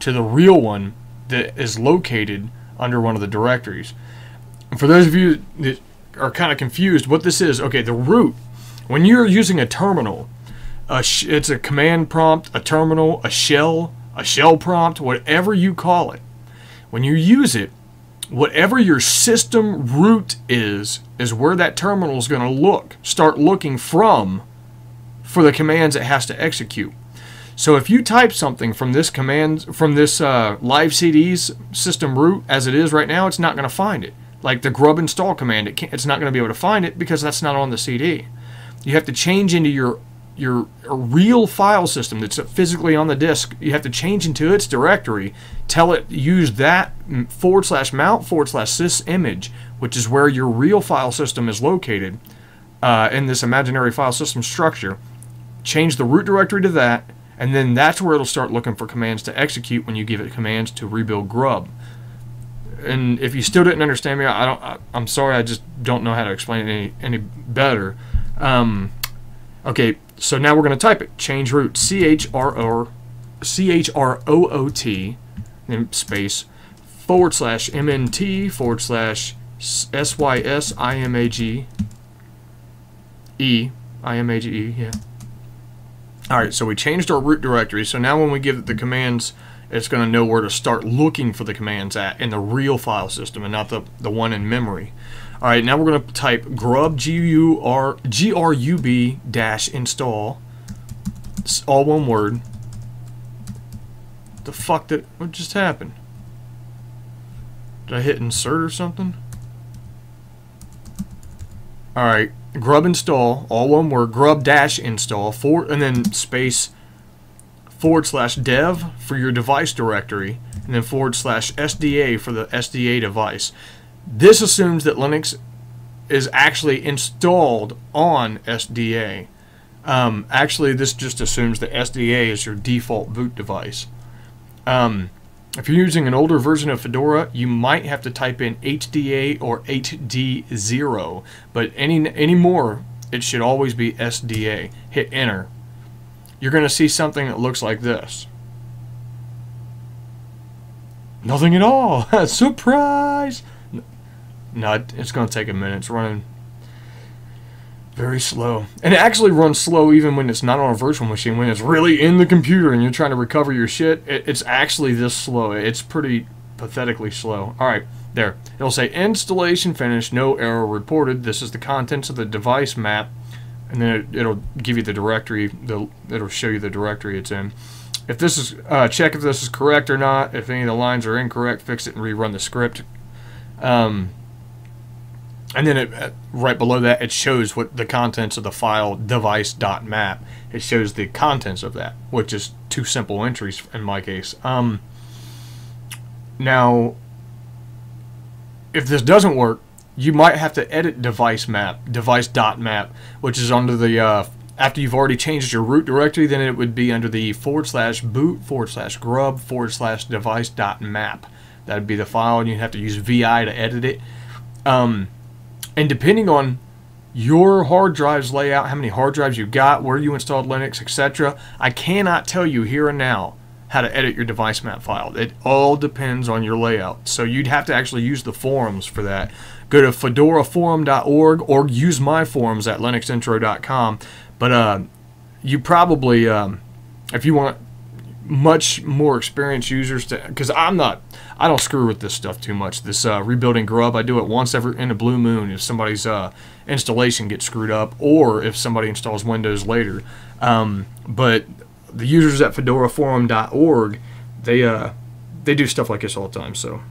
to the real one that is located under one of the directories. And for those of you that are kind of confused, what this is, okay, the root, when you're using a terminal, a it's a command prompt, a terminal, a shell, a shell prompt, whatever you call it. When you use it, whatever your system root is, is where that terminal is going to look, start looking from for the commands it has to execute. So if you type something from this command, from this uh, live CD's system root as it is right now, it's not going to find it. Like the grub install command, it it's not going to be able to find it because that's not on the CD. You have to change into your your real file system that's physically on the disk. You have to change into its directory. Tell it use that forward slash mount forward slash sys image, which is where your real file system is located uh, in this imaginary file system structure. Change the root directory to that, and then that's where it'll start looking for commands to execute when you give it commands to rebuild grub. And if you still didn't understand me, I don't. I, am sorry. I just don't know how to explain it any any better. Um, okay, so now we're going to type it. Change root C H R O C H R O O T then space forward slash M N T forward slash S Y S I M A G E I M A G E yeah. All right, so we changed our root directory. So now when we give it the commands, it's going to know where to start looking for the commands at in the real file system and not the, the one in memory. All right, now we're going to type grub G-U-R, G-R-U-B dash install. It's all one word. The fuck did, what just happened? Did I hit insert or something? All right, grub install, all one word, grub dash install, for, and then space forward slash dev for your device directory, and then forward slash SDA for the SDA device. This assumes that Linux is actually installed on SDA. Um, actually, this just assumes that SDA is your default boot device. Um, if you're using an older version of Fedora, you might have to type in HDA or HD0, but any anymore, it should always be SDA. Hit enter. You're going to see something that looks like this. Nothing at all. Surprise! No, it's going to take a minute. It's running very slow. And it actually runs slow even when it's not on a virtual machine. When it's really in the computer and you're trying to recover your shit, it's actually this slow. It's pretty pathetically slow. All right, there. It'll say installation finished, no error reported. This is the contents of the device map. And then it, will give you the directory. The, it'll show you the directory it's in. If this is, uh, check if this is correct or not. If any of the lines are incorrect, fix it and rerun the script. Um, and then it, uh, right below that it shows what the contents of the file device.map it shows the contents of that which is two simple entries in my case. Um, now if this doesn't work you might have to edit device map device.map which is under the uh, after you've already changed your root directory then it would be under the forward slash boot forward slash grub forward slash device.map that would be the file and you'd have to use vi to edit it. Um, and depending on your hard drive's layout, how many hard drives you've got, where you installed Linux, etc., I cannot tell you here and now how to edit your device map file. It all depends on your layout. So you'd have to actually use the forums for that. Go to fedoraforum.org or use my forums at linuxintro.com. But uh, you probably, um, if you want much more experienced users to because I'm not I don't screw with this stuff too much. This uh, rebuilding grub I do it once every in a blue moon if somebody's uh, installation gets screwed up or if somebody installs Windows later. Um, but the users at fedoraforum.org they uh, they do stuff like this all the time. So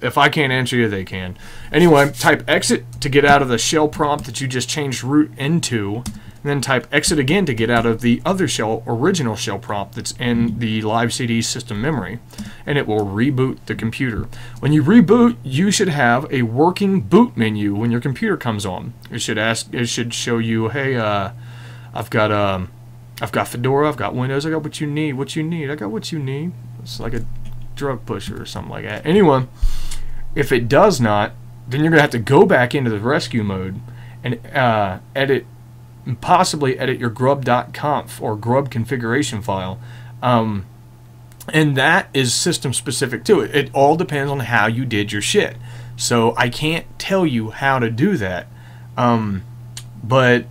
if I can't answer you, they can. Anyway, type exit to get out of the shell prompt that you just changed root into then type exit again to get out of the other shell, original shell prompt that's in the live CD system memory, and it will reboot the computer. When you reboot, you should have a working boot menu when your computer comes on. It should ask, it should show you, hey, uh, I've got um, I've got Fedora, I've got Windows, I got what you need, what you need, I got what you need. It's like a drug pusher or something like that. Anyway, if it does not, then you're gonna have to go back into the rescue mode and uh, edit possibly edit your grub.conf or grub configuration file. Um, and that is system specific too. It, it all depends on how you did your shit. So I can't tell you how to do that, um, but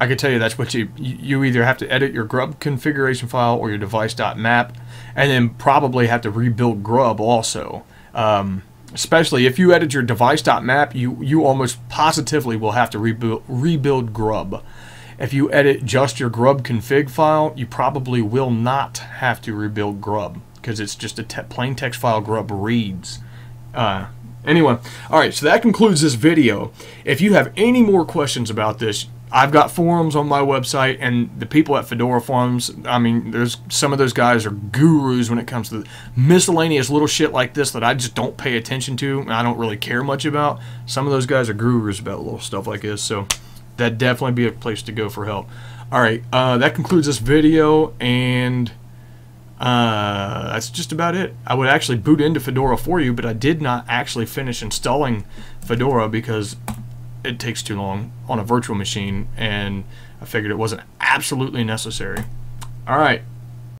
I can tell you that's what you you either have to edit your grub configuration file or your device.map, and then probably have to rebuild grub also. Um, especially if you edit your device.map, you you almost positively will have to rebuild rebuild grub. If you edit just your grub config file, you probably will not have to rebuild grub because it's just a te plain text file grub reads. Uh, anyway, all right, so that concludes this video. If you have any more questions about this, I've got forums on my website, and the people at Fedora forums, I mean, there's some of those guys are gurus when it comes to miscellaneous little shit like this that I just don't pay attention to, and I don't really care much about. Some of those guys are gurus about little stuff like this, so that'd definitely be a place to go for help. All right, uh, that concludes this video, and uh, that's just about it. I would actually boot into Fedora for you, but I did not actually finish installing Fedora because it takes too long on a virtual machine, and I figured it wasn't absolutely necessary. All right,